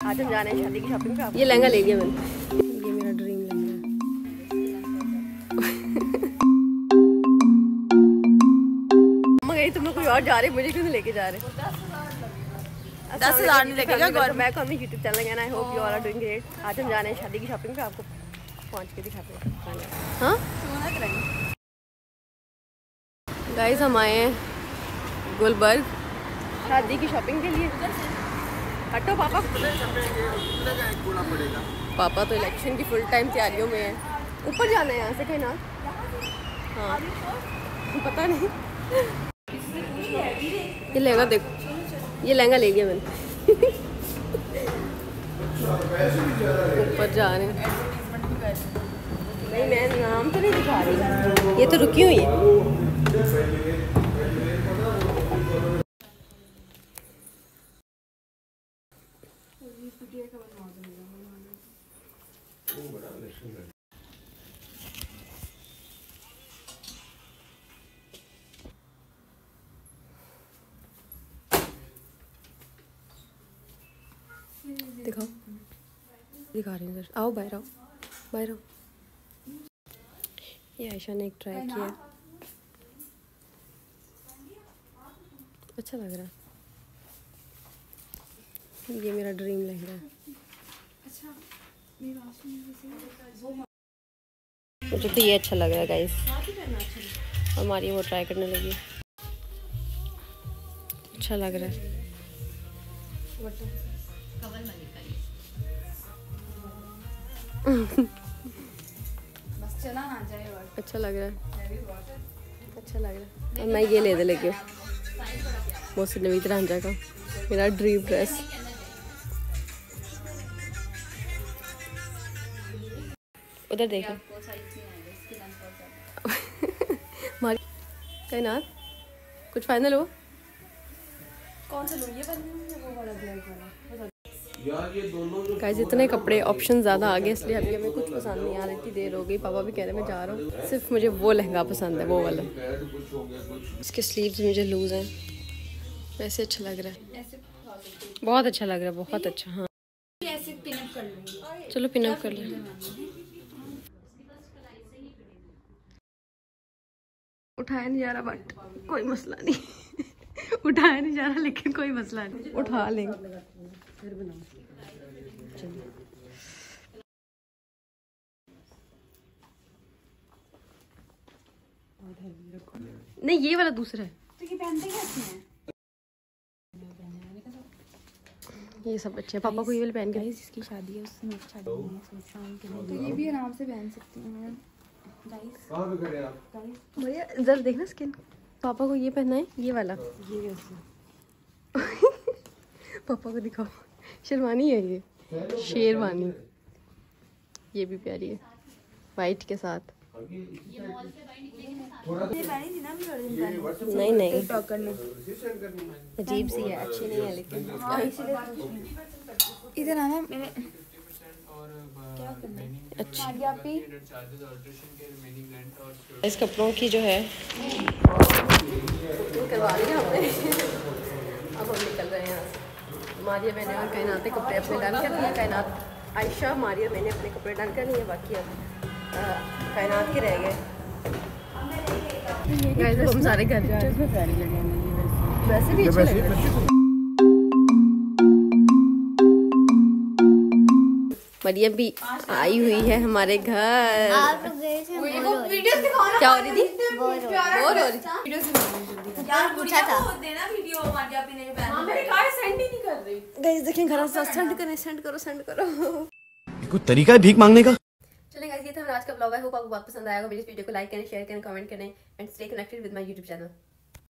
आज हम जा रहे हैं शादी की शॉपिंग पे। ये लहंगा ले लिया मैंने। ये मेरा ड्रीम लहंगा। तुम लोग कोई और जा रहे मुझे क्यों लेके जा रहे? दस हज़ार नहीं लगेगा गौरव मैं कौन YouTube channel and I hope you are doing great आज हम जा रहे हैं शादी की शॉपिंग पे आपको पहुँच के दिखाते हैं। हाँ? गाइस हम आए हैं गुलबर्ग। शादी की शॉपिंग के लिए। हटो पापा। पापा तो इलेक्शन की फुल टाइम तैयारियों में है। ऊपर जाना है यहाँ से, कहीं ना। हाँ। पता नहीं। ये लहंगा देखो। ये लहंगा ले लिया मैंने। ऊपर जा रहे हैं। नहीं, मैं नाम तो नहीं दिखा रही। ये तो रुकी हुई है। दिखाओ। दिखा रही हूँ आओ, बाहर आओ। बाहर आओ। ये आयशा ने एक ट्राई किया। अच्छा लग रहा है। ये मेरा ड्रीम लहंगा है। मुझे तो ये अच्छा लग रहा है गाइस हमारी वो ट्राई करने लगी। अच्छा लग रहा है। अच्छा लग रहा है। अच्छा लग रहा है। मैं ये ले दे लेके मोसी नवीद रांझा का मेरा ड्रीम ड्रेस उधर देखो। मारी। कायनात कुछ फाइनल हो? कौन सा लूँ ये वो वाला ब्लैक वाला। यार ये दोनों जो गाइस इतने कपड़े ऑप्शन ज़्यादा आ गए इसलिए अभी हमें कुछ पसंद नहीं आ रही इतनी देर हो गई। पापा भी कह रहे मैं जा रहा हूँ। सिर्फ़ मुझे वो लहंगा पसंद है वो वाला। पैड कुछ हो गया कुछ इसके स्लीव्स मुझे लूज हैं। वैसे अच्छा लग रहा है। बहुत अच्छा लग रहा है बहुत अच्छा हाँ। चलो पिनअप कर ले। उठाया नहीं जा रहा बट कोई मसला नहीं। उठाया नहीं जा रहा लेकिन कोई मसला नहीं। उठा लेंगे। नहीं ये वाला दूसरा है। तो ये पहनते कैसे हैं ये सब अच्छे हैं। पापा को ये वाले पहन के जिसकी शादी है उससे शादी नहीं है सोच रहा हूँ कि तो ये भी आराम से पहन सकती हूँ मैं। गाइस कहाँ पे खड़े आप? गाइस भैया जरा देखना स्किन पापा को ये पहनना है ये वाला. ये कैसे पापा को दिखाओ. शेरवानी है ये. शेरवानी. ये भी प्यारी है. वाइट के साथ. पहनी नहीं नहीं अजीब सी है अच्छी नहीं है लेकिन हाँ इधर आना है अच्छा। इस कपड़ों की जो है। करवा लिया हमने। अब हम निकल रहे हैं यहाँ से। मारिया मैंने और कायनात ने कपड़े अपने डाल कर लिए कायनात आयशा मारिया मैंने अपने कपड़े डाल कर लिए बाकी अब कायनात के रह गए। हम सारे घर जा रहे हैं। वैसे भी अच्छे लग रहे हैं। मरियम भी आई हुई है हमारे घर। वीडियो दिखाओ क्या हो रही थी? बोर हो रही थी। यार पूछा था। देना वीडियो हमारी आप ने पहना मेरे कार्ड सेंड ही नहीं कर रही। गाइस देखें घर से सेंड करें सेंड करो सेंड करो। कोई तरीका है भीख मांगने का? चलिए गाइस ये था हमारा आज का ब्लॉग आई होप आपको बहुत पसंद आएगा मेरी इस वीडियो को लाइक करें शेयर करें कमेंट करें and stay connected with my YouTube channel